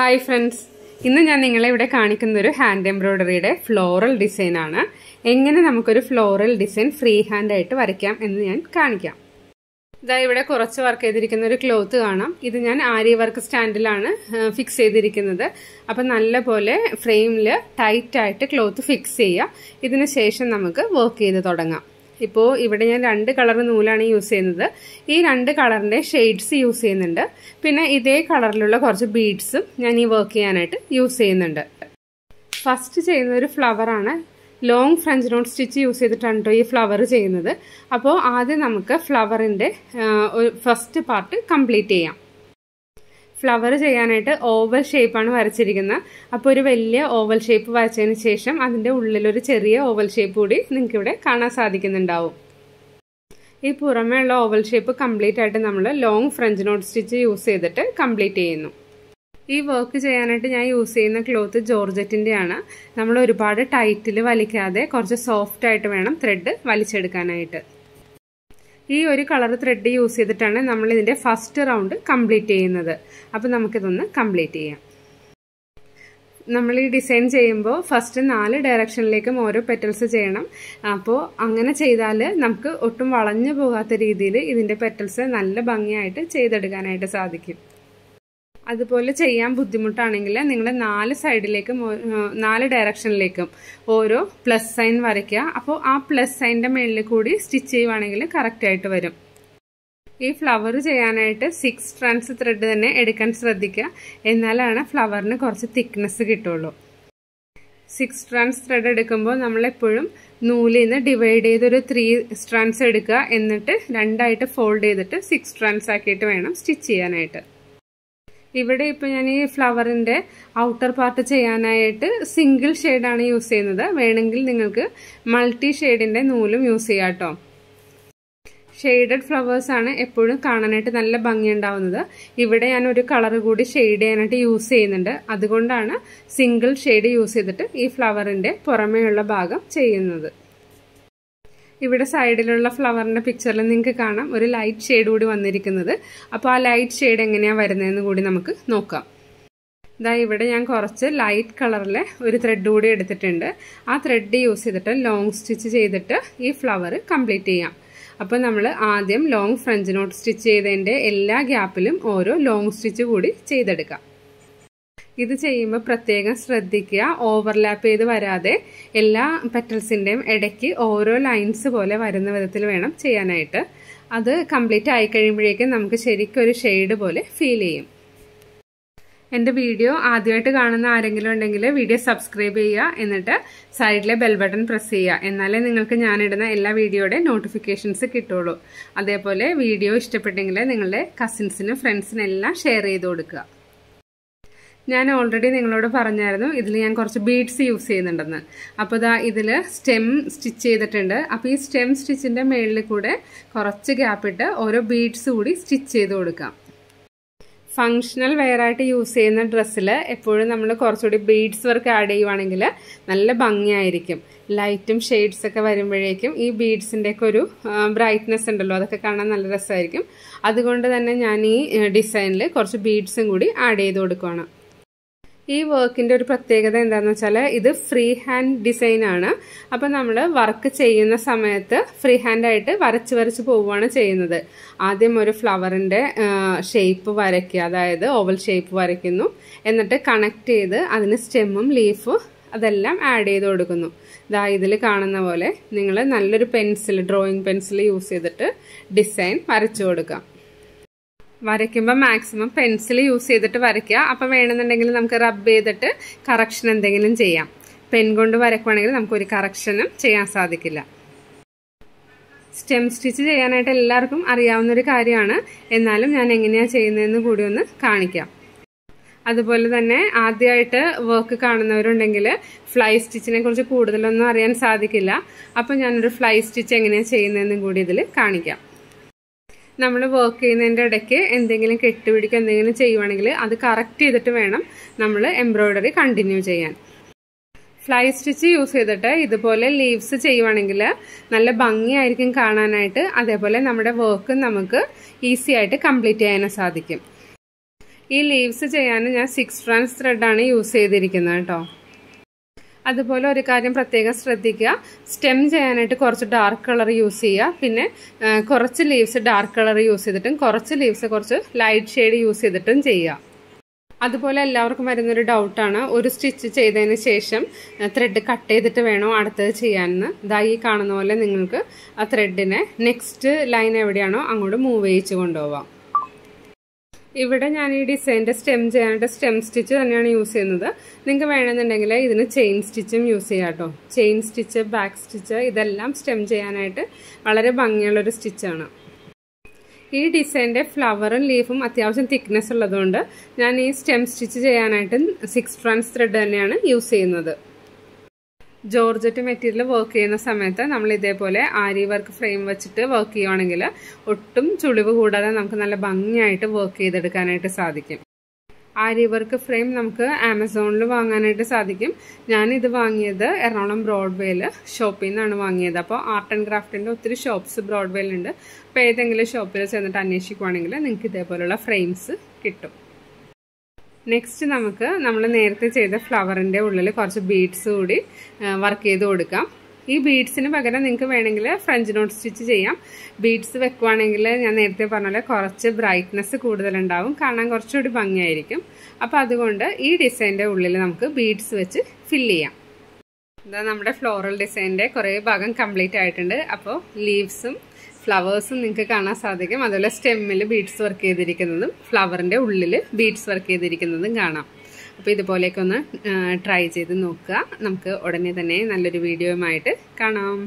Hi friends ഇന്ന് ഞാൻ നിങ്ങളെ ഇവിടെ കാണിക്കുന്ന ഒരു ഹാൻഡ് എംബ്രോയ്ഡറിയുടെ ഫ്ലോറൽ ഡിസൈൻ ആണ്. എങ്ങനെ നമുക്കൊരു ഫ്ലോറൽ ഡിസൈൻ ഫ്രീ ഹാൻഡ് ആയിട്ട് വരയ്ക്കാം എന്ന് ഞാൻ കാണിക്കാം. ഇതാ ഇവിടെ കുറച്ച് വർക്ക് ചെയ്തിരിക്കുന്ന ഒരു ക്ലോത്ത് കാണാം. ഇത് ഞാൻ ആരി വർക്ക് സ്റ്റാൻഡിലാണ് ഫിക്സ് ചെയ്തിരിക്കുന്നത്. അപ്പം നല്ല പോലെ ഫ്രെയിമിൽ ടൈറ്റായിട്ട് ക്ലോത്ത് ഫിക്സ് ചെയ്യുക ഇതിന് ശേഷം നമുക്ക് വർക്ക് ചെയ്ത് തുടങ്ങാം. ഇപ്പോൾ ഇവിടെ ഞാൻ രണ്ട് കളർ നൂലാണ് യൂസ് ചെയ്യുന്നത്. ഈ രണ്ട് കളറിന്റെ ഷെയ്ഡ്സ് യൂസ് ചെയ്യുന്നുണ്ട്. പിന്നെ ഇതേ കളറിലുള്ള കുറച്ച് ബീഡ്സും ഞാൻ ഈ വർക്ക് ചെയ്യാനായിട്ട് യൂസ് ചെയ്യുന്നുണ്ട്. ഫസ്റ്റ് ചെയ്യുന്ന ഒരു ഫ്ലവറാണ് long French knot stitch use ചെയ്തിട്ടാണ് കേട്ടോ ഈ ഫ്ലവർ ചെയ്യുന്നത്. അപ്പോൾ ആദ്യം നമുക്ക് ഫ്ലവറിന്റെ ഫസ്റ്റ് പാർട്ട് കംപ്ലീറ്റ് ചെയ്യാം. ഫ്ലവർ ചെയ്യാനായിട്ട് ഓവൽ ഷേപ്പാണ് വരച്ചിരിക്കുന്നത്. അപ്പോൾ ഒരു വലിയ ഓവൽ ഷേപ്പ് വരച്ചതിന് ശേഷം അതിന്റെ ഉള്ളിലൊരു ചെറിയ ഓവൽ ഷേപ്പ് കൂടി നിങ്ങൾക്ക് ഇവിടെ കാണാൻ സാധിക്കുന്നുണ്ടാവും. ഈ പുറമേ ഉള്ള ഓവൽ ഷേപ്പ് കംപ്ലീറ്റ് ആയിട്ട് നമ്മൾ long French knot stitch use ചെയ്തിട്ട് കംപ്ലീറ്റ് ചെയ്യുന്നു. ഈ വർക്ക് ചെയ്യാനായിട്ട് ഞാൻ യൂസ് ചെയ്യുന്ന ക്ലോത്ത് ജോർജറ്റിന്റെ ആണ് നമ്മൾ ഒരുപാട് ടൈറ്റിൽ വലിക്കാതെ കുറച്ച് സോഫ്റ്റ് ആയിട്ട് വേണം ത്രെഡ് വലിച്ചെടുക്കാനായിട്ട്. ഈ ഒരു കളർ ത്രെഡ് യൂസ് ചെയ്തിട്ടാണ് നമ്മൾ ഇതിന്റെ ഫസ്റ്റ് റൗണ്ട് കംപ്ലീറ്റ് ചെയ്യുന്നത്. അപ്പോൾ നമുക്കിതൊന്ന് കംപ്ലീറ്റ് ചെയ്യാം. നമ്മൾ ഈ ഡിസൈൻ ചെയ്യുമ്പോൾ ഫസ്റ്റ് നാല് ഡയറക്ഷനിലേക്കും ഓരോ പെറ്റൽസ് ചെയ്യണം. അപ്പോൾ അങ്ങനെ ചെയ്താൽ നമുക്ക് ഒട്ടും വളഞ്ഞു പോകാത്ത രീതിയിൽ ഇതിന്റെ പെറ്റൽസ് നല്ല ഭംഗിയായിട്ട് ചെയ്തെടുക്കാനായിട്ട് സാധിക്കും. അതുപോലെ ചെയ്യാൻ ബുദ്ധിമുട്ടാണെങ്കിൽ നിങ്ങൾ നാല് സൈഡിലേക്കും നാല് ഡയറക്ഷനിലേക്കും ഓരോ പ്ലസ് സൈൻ വരയ്ക്കുക. അപ്പോൾ ആ പ്ലസ് സൈന്റെ മേളിൽ കൂടി സ്റ്റിച്ച് ചെയ്യുവാണെങ്കിൽ കറക്റ്റായിട്ട് വരും. ഈ ഫ്ലവർ ചെയ്യാനായിട്ട് സിക്സ് ട്രാൻസ് ത്രെഡ് തന്നെ എടുക്കാൻ ശ്രദ്ധിക്കുക. എന്നാലാണ് ഫ്ലവറിന് കുറച്ച് തിക്നെസ് കിട്ടുള്ളൂ. സിക്സ് ട്രാൻസ് ത്രെഡ് എടുക്കുമ്പോൾ നമ്മളെപ്പോഴും നൂലിൽ നിന്ന് ഡിവൈഡ് ചെയ്തൊരു ത്രീ സ്ട്രാൻസ് എടുക്കുക. എന്നിട്ട് രണ്ടായിട്ട് ഫോൾഡ് ചെയ്തിട്ട് സിക്സ് ട്രാൻസ് ആക്കിയിട്ട് വേണം സ്റ്റിച്ച് ചെയ്യാനായിട്ട്. ഇവിടെ ഇപ്പോൾ ഞാൻ ഈ ഫ്ലവറിന്റെ ഔട്ടർ പാർട്ട് ചെയ്യാനായിട്ട് സിംഗിൾ ഷെയ്ഡാണ് യൂസ് ചെയ്യുന്നത്. വേണമെങ്കിൽ നിങ്ങൾക്ക് മൾട്ടി ഷെയ്ഡിന്റെ നൂലും യൂസ് ചെയ്യാം കേട്ടോ. ഷെയ്ഡഡ് ആണ് എപ്പോഴും കാണാനായിട്ട് നല്ല ഭംഗിയുണ്ടാവുന്നത്. ഇവിടെ ഞാൻ ഒരു കളർ കൂടി ഷെയ്ഡ് ചെയ്യാനായിട്ട് യൂസ് ചെയ്യുന്നുണ്ട്. അതുകൊണ്ടാണ് സിംഗിൾ ഷെയ്ഡ് യൂസ് ചെയ്തിട്ട് ഈ ഫ്ലവറിന്റെ പുറമേയുള്ള ഭാഗം ചെയ്യുന്നത്. ഇവിടെ സൈഡിലുള്ള ഫ്ലവറിന്റെ പിക്ചറിൽ നിങ്ങൾക്ക് കാണാം. ഒരു ലൈറ്റ് ഷെയ്ഡ് കൂടി വന്നിരിക്കുന്നത്. അപ്പോൾ ആ ലൈറ്റ് ഷെയ്ഡ് എങ്ങനെയാണ് വരുന്നതെന്ന് കൂടി നമുക്ക് നോക്കാം. ഇതാ ഇവിടെ ഞാൻ കുറച്ച് ലൈറ്റ് കളറിലെ ഒരു ത്രെഡ് കൂടി എടുത്തിട്ടുണ്ട്. ആ ത്രെഡ് യൂസ് ചെയ്തിട്ട് ലോങ് സ്റ്റിച്ച് ചെയ്തിട്ട് ഈ ഫ്ലവർ കംപ്ലീറ്റ് ചെയ്യാം. അപ്പോൾ നമ്മൾ ആദ്യം ലോങ് ഫ്രഞ്ച് നോട്ട് സ്റ്റിച്ച് ചെയ്തതിന്റെ എല്ലാ ഗ്യാപ്പിലും ഓരോ ലോങ് സ്റ്റിച്ച് കൂടി ചെയ്തെടുക്കാം. ഇത് ചെയ്യുമ്പോൾ പ്രത്യേകം ശ്രദ്ധിക്കുക ഓവർലാപ്പ് ചെയ്ത് വരാതെ എല്ലാ പെറ്റൽസിന്റെയും ഇടയ്ക്ക് ഓരോ ലൈൻസ് പോലെ വരുന്ന വിധത്തിൽ വേണം ചെയ്യാനായിട്ട്. അത് കംപ്ലീറ്റ് ആയി കഴിയുമ്പോഴേക്കും നമുക്ക് ശരിക്കും ഒരു ഷെയ്ഡ് പോലെ ഫീൽ ചെയ്യും. എന്റെ വീഡിയോ ആദ്യമായിട്ട് കാണുന്ന ആരെങ്കിലും ഉണ്ടെങ്കിൽ വീഡിയോ സബ്സ്ക്രൈബ് ചെയ്യുക എന്നിട്ട് സൈഡിലെ ബെൽ ബട്ടൺ പ്രസ് ചെയ്യുക. എന്നാലേ നിങ്ങൾക്ക് ഞാനിടുന്ന എല്ലാ വീഡിയോയുടെ നോട്ടിഫിക്കേഷൻസ് കിട്ടുള്ളൂ അതേപോലെ വീഡിയോ ഇഷ്ടപ്പെട്ടെങ്കിൽ നിങ്ങളുടെ കസിൻസിനും ഫ്രണ്ട്സിനും എല്ലാം ഷെയർ ചെയ്ത് കൊടുക്കുക. ഞാൻ ഓൾറെഡി നിങ്ങളോട് പറഞ്ഞായിരുന്നു ഇതിൽ ഞാൻ കുറച്ച് ബീഡ്സ് യൂസ് ചെയ്യുന്നുണ്ടെന്ന്. അപ്പോൾ ഇതാ ഇതിൽ സ്റ്റെം സ്റ്റിച്ച് ചെയ്തിട്ടുണ്ട്. അപ്പോൾ ഈ സ്റ്റെം സ്റ്റിച്ചിന്റെ മേളിൽ കൂടെ കുറച്ച് ഗ്യാപ്പിട്ട് ഓരോ ബീഡ്സ് കൂടി സ്റ്റിച്ച് ചെയ്ത് കൊടുക്കാം. ഫങ്ഷണൽ വെയറായിട്ട് യൂസ് ചെയ്യുന്ന ഡ്രസ്സിൽ എപ്പോഴും നമ്മൾ കുറച്ചുകൂടി ബീഡ്സ് വർക്ക് ആഡ് ചെയ്യുവാണെങ്കിൽ നല്ല ഭംഗിയായിരിക്കും. ലൈറ്റും ഷെയ്ഡ്സ് ഒക്കെ വരുമ്പോഴേക്കും ഈ ബീഡ്സിന്റെ ഒക്കെ ഒരു ബ്രൈറ്റ്നെസ് ഉണ്ടല്ലോ അതൊക്കെ കാണാൻ നല്ല രസമായിരിക്കും. അതുകൊണ്ട് തന്നെ ഞാൻ ഈ ഡിസൈനിൽ കുറച്ച് ബീഡ്സും കൂടി ആഡ് ചെയ്ത് കൊടുക്കുകയാണ് ഈ വർക്കിന്റെ ഒരു പ്രത്യേകത എന്താണെന്ന് വെച്ചാൽ ഇത് ഫ്രീ ഹാൻഡ് ഡിസൈൻ ആണ്. അപ്പം നമ്മൾ വർക്ക് ചെയ്യുന്ന സമയത്ത് ഫ്രീ ഹാൻഡായിട്ട് വരച്ച് വരച്ച് പോവുകയാണ് ചെയ്യുന്നത്. ആദ്യം ഒരു ഫ്ലവറിന്റെ ഷേപ്പ് വരയ്ക്കുക അതായത് ഓവൽ ഷേപ്പ് വരയ്ക്കുന്നു. എന്നിട്ട് കണക്ട് ചെയ്ത് അതിന് സ്റ്റെമ്മും ലീഫും അതെല്ലാം ആഡ് ചെയ്ത് കൊടുക്കുന്നു. ഇതാ ഇതിൽ കാണുന്ന പോലെ നിങ്ങൾ നല്ലൊരു പെൻസിൽ ഡ്രോയിങ് പെൻസിൽ യൂസ് ചെയ്തിട്ട് ഡിസൈൻ വരച്ചു കൊടുക്കാം. വരയ്ക്കുമ്പോൾ മാക്സിമം പെൻസിൽ യൂസ് ചെയ്തിട്ട് വരയ്ക്കുക. അപ്പോൾ വേണമെന്നുണ്ടെങ്കിൽ നമുക്ക് റബ്ബ് ചെയ്തിട്ട് കറക്ഷൻ എന്തെങ്കിലും ചെയ്യാം. പെൻ കൊണ്ട് വരയ്ക്കുവാണെങ്കിൽ നമുക്കൊരു കറക്ഷനും ചെയ്യാൻ സാധിക്കില്ല. സ്റ്റെം സ്റ്റിച്ച് ചെയ്യാനായിട്ട് എല്ലാവർക്കും അറിയാവുന്നൊരു കാര്യമാണ്. എന്നാലും ഞാൻ എങ്ങനെയാണ് ചെയ്യുന്നതെന്ന് കൂടി ഒന്ന് കാണിക്കാം. അതുപോലെ തന്നെ ആദ്യമായിട്ട് വർക്ക് കാണുന്നവരുണ്ടെങ്കിൽ ഫ്ലൈ സ്റ്റിച്ചിനെ കുറിച്ച് കൂടുതലൊന്നും അറിയാൻ സാധിക്കില്ല. അപ്പോൾ ഞാനൊരു ഫ്ലൈ സ്റ്റിച്ച് എങ്ങനെയാണ് ചെയ്യുന്നതെന്നും കൂടി ഇതിൽ കാണിക്കാം. നമ്മൾ വർക്ക് ചെയ്യുന്നതിന്റെ ഇടയ്ക്ക് എന്തെങ്കിലും കെട്ടുപിടിക്കുക എന്തെങ്കിലും ചെയ്യുവാണെങ്കിൽ അത് കറക്റ്റ് ചെയ്തിട്ട് വേണം നമ്മൾ എംബ്രോയ്ഡറി കണ്ടിന്യൂ ചെയ്യാൻ. ഫ്ലൈ സ്റ്റിച്ച് യൂസ് ചെയ്തിട്ട് ഇതുപോലെ ലീവ്സ് ചെയ്യുവാണെങ്കിൽ നല്ല ഭംഗിയായിരിക്കും കാണാനായിട്ട്. അതേപോലെ നമ്മുടെ വർക്ക് നമുക്ക് ഈസി ആയിട്ട് കംപ്ലീറ്റ് ചെയ്യാനും സാധിക്കും. ഈ ലീവ്സ് ചെയ്യാൻ ഞാൻ സിക്സ് ട്രാൻസ് ത്രെഡാണ് യൂസ് ചെയ്തിരിക്കുന്നത് കേട്ടോ. അതുപോലെ ഒരു കാര്യം പ്രത്യേകം ശ്രദ്ധിക്കുക. സ്റ്റെം ചെയ്യാനായിട്ട് കുറച്ച് ഡാർക്ക് കളർ യൂസ് ചെയ്യുക. പിന്നെ കുറച്ച് ലീവ്സ് ഡാർക്ക് കളർ യൂസ് ചെയ്തിട്ടും കുറച്ച് ലീവ്സ് കുറച്ച് ലൈറ്റ് ഷെയ്ഡ് യൂസ് ചെയ്തിട്ടും ചെയ്യുക. അതുപോലെ എല്ലാവർക്കും വരുന്നൊരു ഡൗട്ടാണ് ഒരു സ്റ്റിച്ച് ചെയ്തതിന് ശേഷം ത്രെഡ് കട്ട് ചെയ്തിട്ട് വേണോ അടുത്തത് ചെയ്യാനെന്ന്. ഇതായി കാണുന്ന പോലെ നിങ്ങൾക്ക് ആ ത്രെഡിനെ നെക്സ്റ്റ് ലൈൻ എവിടെയാണോ അങ്ങോട്ട് മൂവ് ചെയ്യിച്ച് കൊണ്ടുപോവാം. ഇവിടെ ഞാൻ ഈ ഡിസൈന്റെ സ്റ്റെം ചെയ്യാനായിട്ട് സ്റ്റെം സ്റ്റിച്ച് തന്നെയാണ് യൂസ് ചെയ്യുന്നത്. നിങ്ങൾക്ക് വേണമെന്നുണ്ടെങ്കിൽ ഇതിന് ചെയിൻ സ്റ്റിച്ചും യൂസ് ചെയ്യാം കേട്ടോ ചെയിൻ സ്റ്റിച്ച് ബാക്ക് സ്റ്റിച്ച് ഇതെല്ലാം സ്റ്റെം ചെയ്യാനായിട്ട് വളരെ ഭംഗിയുള്ളൊരു സ്റ്റിച്ചാണ് ഈ ഡിസൈന്റെ ഫ്ലവറും ലീഫും അത്യാവശ്യം തിക്നെസ് ഉള്ളതുകൊണ്ട് ഞാൻ ഈ സ്റ്റെം സ്റ്റിച്ച് ചെയ്യാനായിട്ട് സിക്സ് ഫ്രണ്ട്സ് ത്രെഡ് തന്നെയാണ് യൂസ് ചെയ്യുന്നത്. ജോർജറ്റ് മെറ്റീരിയൽ വർക്ക് ചെയ്യുന്ന സമയത്ത് നമ്മൾ ഇതേപോലെ ആരി വർക്ക് ഫ്രെയിം വെച്ചിട്ട് വർക്ക് ചെയ്യുവാണെങ്കിൽ ഒട്ടും ചുളിവ് കൂടാതെ നമുക്ക് നല്ല ഭംഗിയായിട്ട് വർക്ക് ചെയ്തെടുക്കാനായിട്ട് സാധിക്കും. ആരി വർക്ക് ഫ്രെയിം നമുക്ക് ആമസോണിൽ വാങ്ങാനായിട്ട് സാധിക്കും. ഞാനിത് വാങ്ങിയത് എറണാകുളം ബ്രോഡ്വേയിൽ ഷോപ്പിൽ നിന്നാണ് വാങ്ങിയത്. അപ്പോൾ ആർട്ട് ആൻഡ് ക്രാഫ്റ്റിന്റെ ഒത്തിരി ഷോപ്സ് ബ്രോഡ്വേയിലുണ്ട്. അപ്പോൾ ഏതെങ്കിലും ഷോപ്പിൽ ചെന്നിട്ട് അന്വേഷിക്കുവാണെങ്കിൽ നിങ്ങൾക്ക് ഇതേപോലെയുള്ള ഫ്രെയിംസ് കിട്ടും. നെക്സ്റ്റ് നമുക്ക് നമ്മൾ നേരത്തെ ചെയ്ത ഫ്ലവറിന്റെ ഉള്ളിൽ കുറച്ച് ബീഡ്സ് കൂടി വർക്ക് ചെയ്ത് കൊടുക്കാം. ഈ ബീഡ്സിന് പകരം നിങ്ങൾക്ക് വേണമെങ്കിൽ ഫ്രഞ്ച് നോട്ട് സ്റ്റിച്ച് ചെയ്യാം. ബീഡ്സ് വെക്കുവാണെങ്കിൽ ഞാൻ നേരത്തെ പറഞ്ഞ കുറച്ച് ബ്രൈറ്റ്നെസ് കൂടുതലുണ്ടാവും. കാണാൻ കുറച്ചുകൂടി ഭംഗിയായിരിക്കും. അപ്പോൾ അതുകൊണ്ട് ഈ ഡിസൈന്റെ ഉള്ളിൽ നമുക്ക് ബീഡ്സ് വെച്ച് ഫില്ല് ചെയ്യാം. ഇതാ നമ്മുടെ ഫ്ലോറൽ ഡിസൈന്റെ കുറേ ഭാഗം കംപ്ലീറ്റ് ആയിട്ടുണ്ട്. അപ്പോൾ ലീവ്സും ഫ്ലവേഴ്സും നിങ്ങൾക്ക് കാണാൻ സാധിക്കും. അതുപോലെ സ്റ്റെമ്മിൽ ബീഡ്സ് വർക്ക് ചെയ്തിരിക്കുന്നതും ഫ്ലവറിന്റെ ഉള്ളിൽ ബീഡ്സ് വർക്ക് ചെയ്തിരിക്കുന്നതും കാണാം. അപ്പോൾ ഇതുപോലെയൊക്കെ ഒന്ന് ട്രൈ ചെയ്ത് നോക്കുക. നമുക്ക് ഉടനെ തന്നെ നല്ലൊരു വീഡിയോയുമായിട്ട് കാണാം.